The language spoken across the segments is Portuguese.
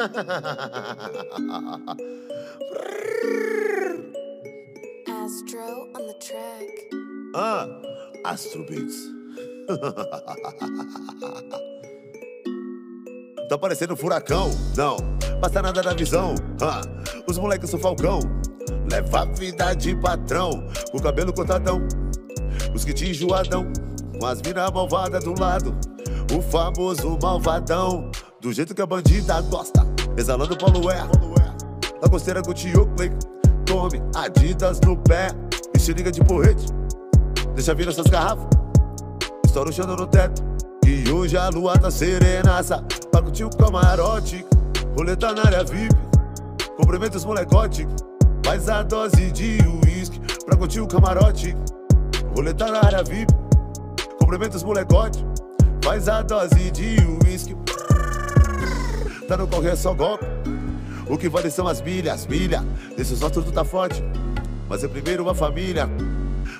Astro on the track. ah, Astro Beats. tá parecendo um furacão, não, passa nada na visão. Ah, os moleques são falcão, leva a vida de patrão, com o cabelo cortadão, os que te enjoadão, com as mina malvada do lado, o famoso malvadão, do jeito que a bandida gosta, exalando Paulo é. Na costeira Gucci Oakley, tome Adidas no pé e se liga de porrete. Deixa vir essas garrafas, estoura o chão no teto. E hoje a lua tá serenaça, pra curtir o camarote. Roleta na área VIP, cumprimenta os molecote. Faz a dose de uísque pra curtir o camarote. Roleta na área VIP, cumprimenta os molecote. Faz a dose de uísque. Tá no correr só golpe. O que vale são as milhas, milha. Desse só tudo tá forte. Mas é primeiro uma família.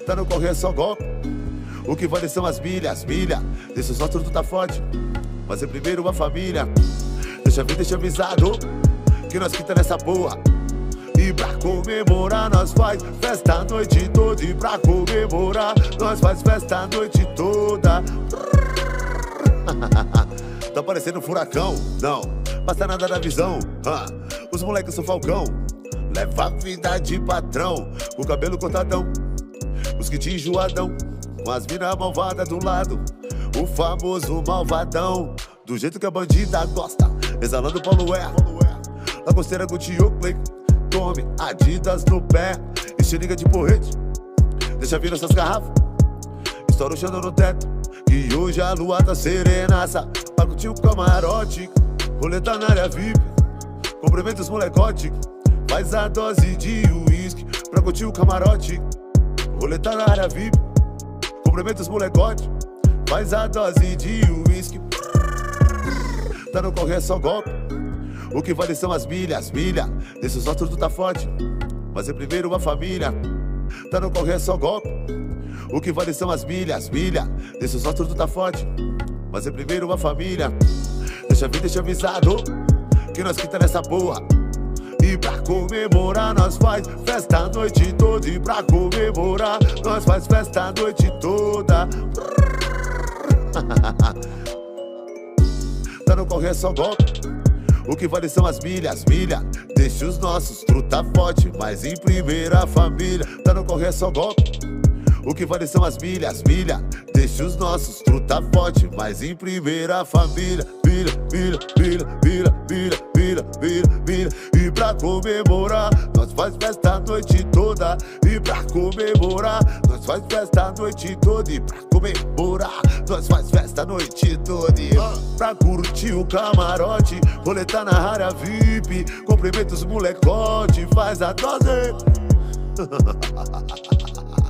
Tá no correr só golpe. O que vale são as milhas, milha. Desse só tudo tá forte. Mas é primeiro uma família. Deixa vir, deixa avisado. Que nós quita nessa porra. E pra comemorar, nós faz festa a noite toda. E pra comemorar, nós faz festa a noite toda. tá parecendo um furacão, não, passa nada na visão. Ah, os moleques são falcão, leva a vida de patrão, o cabelo cortadão, os que te enjoadão, com as mina malvada do lado, o famoso malvadão, do jeito que a bandida gosta, exalando Paulo é. Na costeira Gucci Oakley, tome Adidas no pé e se liga de porrete. Deixa vir essas garrafas, estoura o chão no teto. E hoje a lua tá serenaça, curtir o camarote. Roleta na área VIP, cumprimenta os molecote. Faz a dose de uísque pra curtir o camarote. Roleta na área VIP, cumprimenta os molecote. Faz a dose de uísque. Tá no correr só golpe. O que vale são as milhas, milha. Desse só tudo tá forte. Mas é primeiro uma família. Tá no correr só golpe. O que vale são as milhas, milha. Desse só tudo tá forte. Mas é primeiro uma família. Deixa vir, deixa avisado. Que nós quita nessa porra. E pra comemorar, nós faz festa a noite toda. E pra comemorar, nós faz festa a noite toda. tá no correr só golpe. O que vale são as milhas, milha. Deixa os nossos, truta forte, mas em primeira família. Tá no correr só golpe. O que vale são as milhas, milha. Deixa os nossos, truta forte, mas em primeira família. Milha, milha, milha, milha, milha, milha, milha, milha. E pra comemorar, nós faz festa a noite toda. E pra comemorar, nós faz festa a noite toda. E pra comemorar, nós faz festa a noite toda. E pra curtir o camarote, roleta na área VIP. Cumprimenta os molecote, faz a dose.